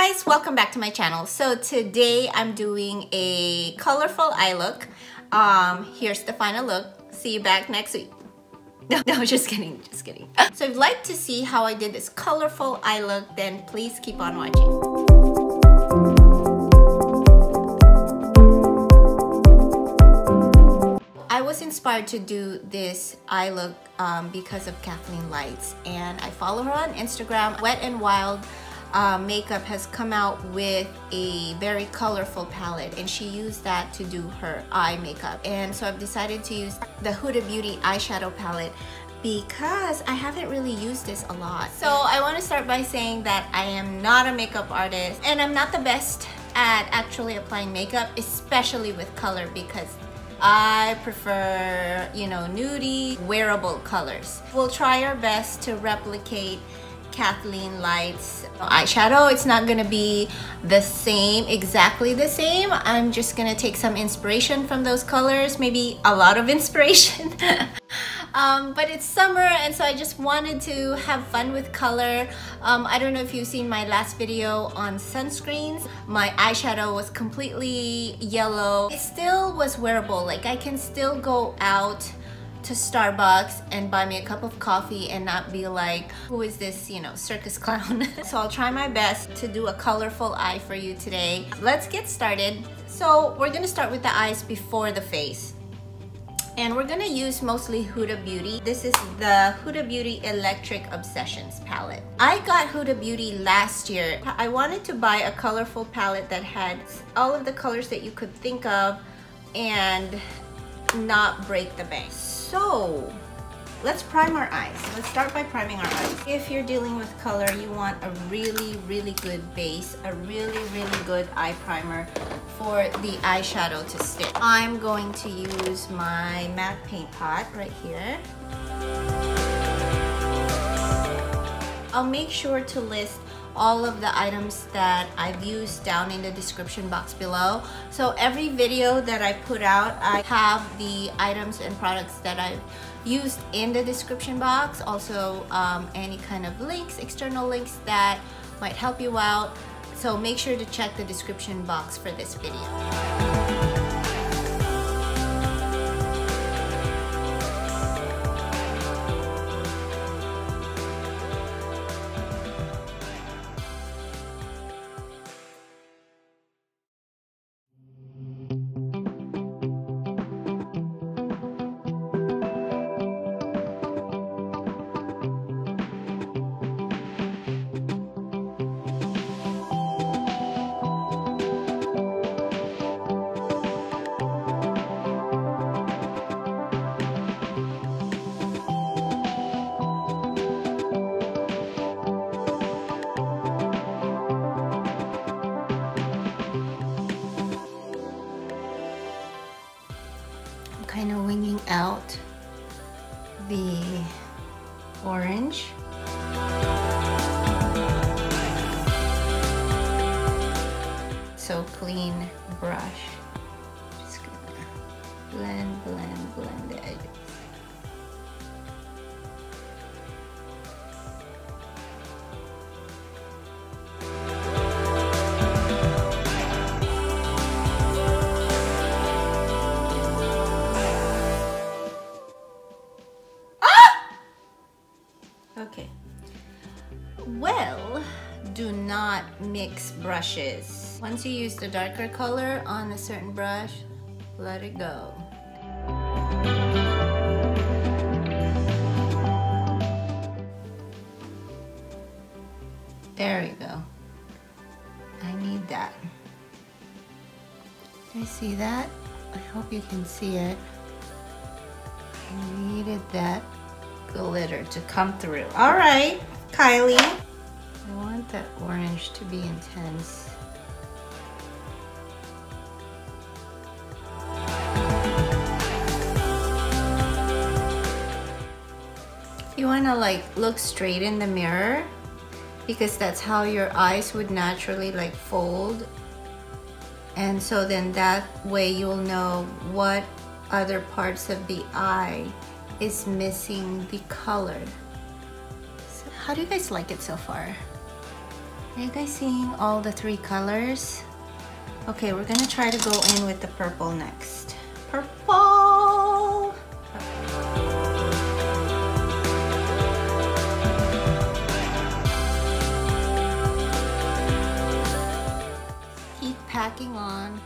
guys, welcome back to my channel. So today I'm doing a colorful eye look. Um, here's the final look. See you back next week. No, no, just kidding, just kidding. So if you'd like to see how I did this colorful eye look, then please keep on watching. I was inspired to do this eye look um, because of Kathleen Lights and I follow her on Instagram, Wet and Wild uh, makeup has come out with a very colorful palette and she used that to do her eye makeup and so I've decided to use the Huda Beauty eyeshadow palette because I haven't really used this a lot. So I want to start by saying that I am not a makeup artist and I'm not the best at actually applying makeup especially with color because I prefer, you know, nudie, wearable colors. We'll try our best to replicate Kathleen Lights eyeshadow. It's not gonna be the same, exactly the same. I'm just gonna take some inspiration from those colors, maybe a lot of inspiration. Um, but it's summer and so I just wanted to have fun with color. Um, I don't know if you've seen my last video on sunscreens. My eyeshadow was completely yellow. It still was wearable, like I can still go out to Starbucks and buy me a cup of coffee and not be like, who is this, you know, circus clown? so I'll try my best to do a colorful eye for you today. Let's get started. So we're gonna start with the eyes before the face. And we're gonna use mostly Huda Beauty. This is the Huda Beauty Electric Obsessions palette. I got Huda Beauty last year. I wanted to buy a colorful palette that had all of the colors that you could think of and not break the bank. So let's prime our eyes. Let's start by priming our eyes. If you're dealing with color, you want a really, really good base, a really, really good eye primer for the eyeshadow to stick. I'm going to use my MAC paint pot right here. I'll make sure to list all of the items that I've used down in the description box below. So every video that I put out, I have the items and products that I've used in the description box. Also, um, any kind of links, external links that might help you out. So make sure to check the description box for this video. Out the orange. Mix brushes. Once you use the darker color on a certain brush, let it go. There we go. I need that. Do you see that? I hope you can see it. I needed that glitter to come through. All right, Kylie. That orange to be intense. You want to like look straight in the mirror because that's how your eyes would naturally like fold. And so then that way you'll know what other parts of the eye is missing the color. So how do you guys like it so far? Are you guys seeing all the three colors? Okay, we're gonna try to go in with the purple next. Purple! Keep packing on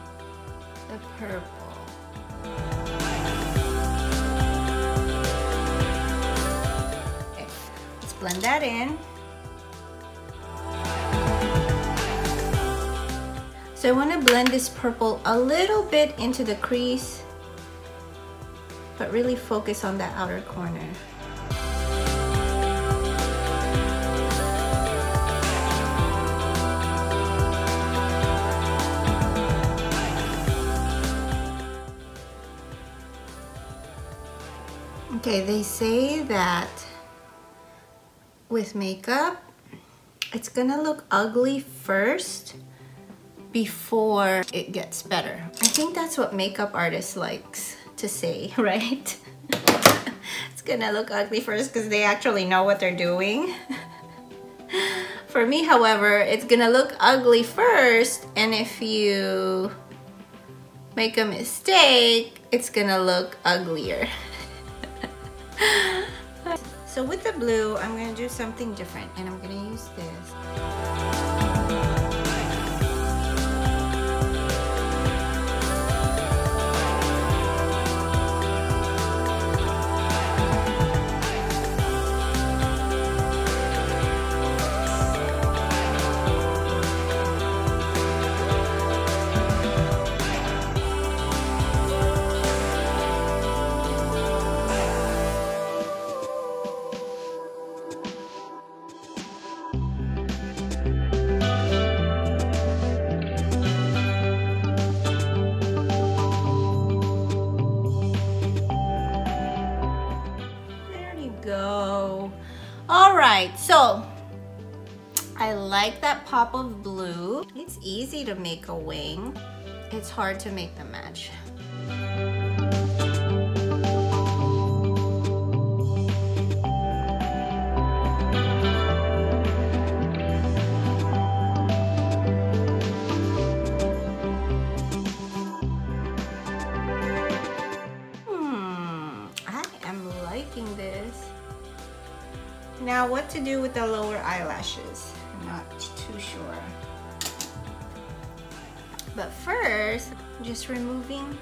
the purple. Okay, let's blend that in. So I want to blend this purple a little bit into the crease, but really focus on that outer corner. Okay, they say that with makeup, it's gonna look ugly first before it gets better. I think that's what makeup artists likes to say, right? it's gonna look ugly first because they actually know what they're doing. For me, however, it's gonna look ugly first and if you make a mistake, it's gonna look uglier. so with the blue, I'm gonna do something different and I'm gonna use this. Like that pop of blue. It's easy to make a wing. It's hard to make them match. Do with the lower eyelashes? I'm not too sure. But first, just removing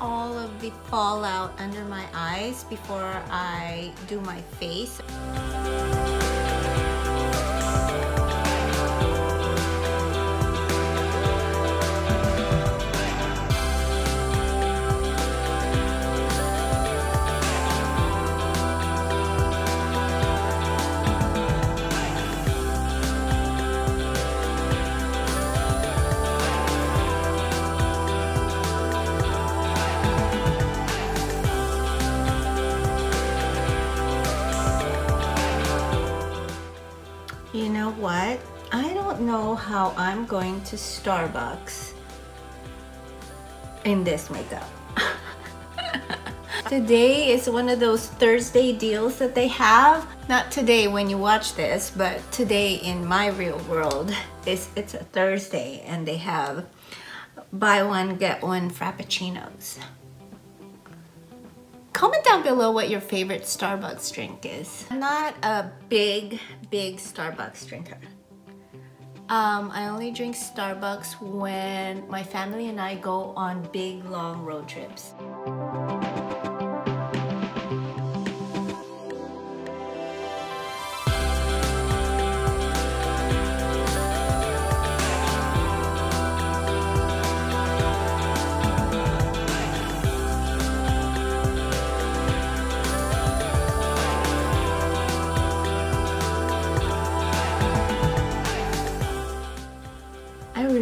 all of the fallout under my eyes before I do my face. How I'm going to Starbucks in this makeup. today is one of those Thursday deals that they have. Not today when you watch this, but today in my real world. It's, it's a Thursday and they have buy one, get one Frappuccinos. Comment down below what your favorite Starbucks drink is. I'm not a big, big Starbucks drinker. Um, I only drink Starbucks when my family and I go on big, long road trips.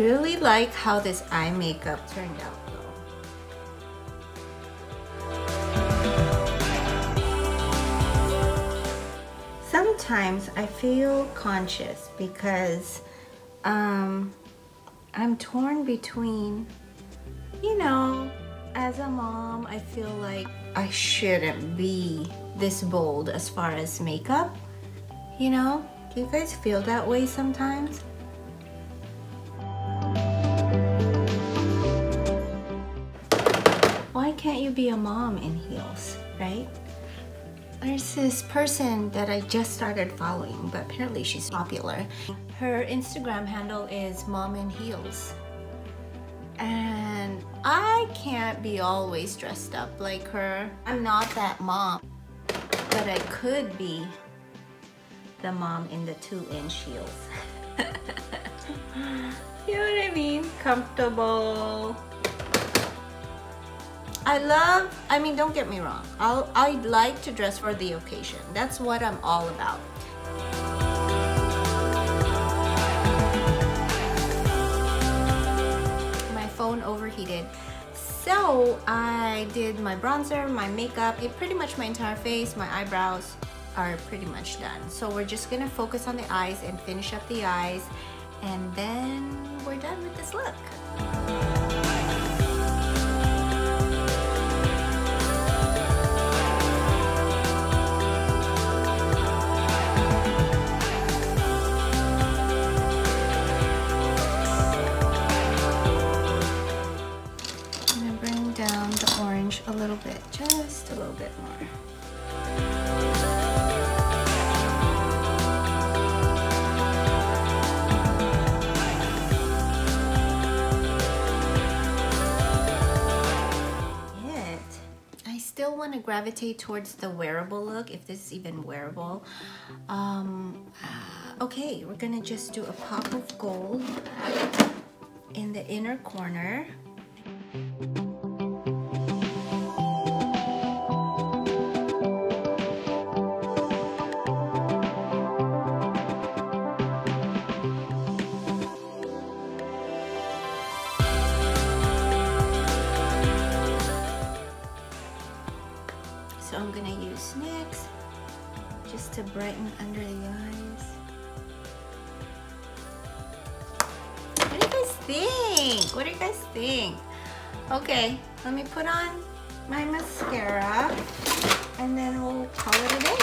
Really like how this eye makeup turned out though. Sometimes I feel conscious because um, I'm torn between, you know, as a mom, I feel like I shouldn't be this bold as far as makeup, you know? Do you guys feel that way sometimes? Can't you be a mom in heels, right? There's this person that I just started following, but apparently she's popular. Her Instagram handle is Mom in Heels. And I can't be always dressed up like her. I'm not that mom, but I could be the mom in the two inch heels. you know what I mean? Comfortable. I love, I mean, don't get me wrong. I'll, I'd like to dress for the occasion. That's what I'm all about. My phone overheated. So I did my bronzer, my makeup, it pretty much my entire face, my eyebrows, are pretty much done. So we're just gonna focus on the eyes and finish up the eyes and then we're done with this look. Little bit, just a little bit more. it. I still want to gravitate towards the wearable look, if this is even wearable. Um, uh, okay, we're gonna just do a pop of gold in the inner corner. Think? What do you guys think? Okay, let me put on my mascara and then we'll call it a day.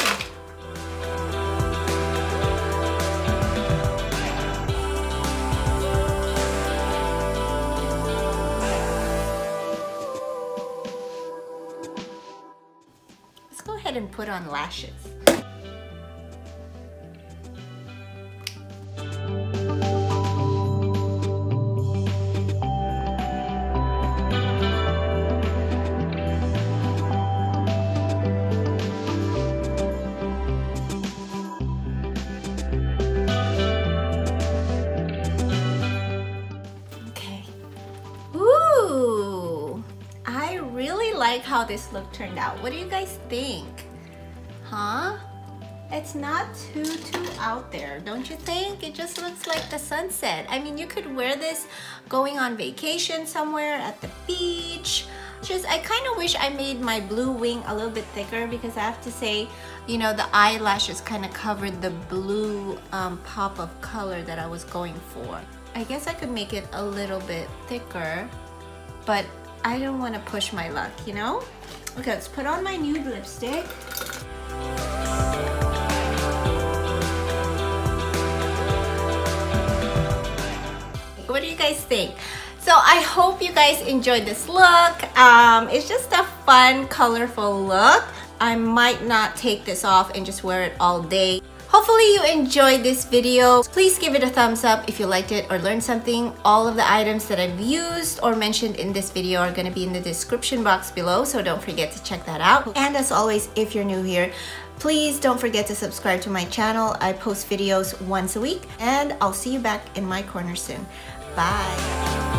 Let's go ahead and put on lashes. How this look turned out. What do you guys think? Huh? It's not too, too out there, don't you think? It just looks like the sunset. I mean, you could wear this going on vacation somewhere at the beach. Just, I kind of wish I made my blue wing a little bit thicker because I have to say, you know, the eyelashes kind of covered the blue um, pop of color that I was going for. I guess I could make it a little bit thicker, but I don't want to push my luck, you know? Okay, let's put on my nude lipstick. What do you guys think? So I hope you guys enjoyed this look. Um, it's just a fun, colorful look. I might not take this off and just wear it all day. Hopefully you enjoyed this video. Please give it a thumbs up if you liked it or learned something. All of the items that I've used or mentioned in this video are gonna be in the description box below, so don't forget to check that out. And as always, if you're new here, please don't forget to subscribe to my channel. I post videos once a week and I'll see you back in my corner soon. Bye.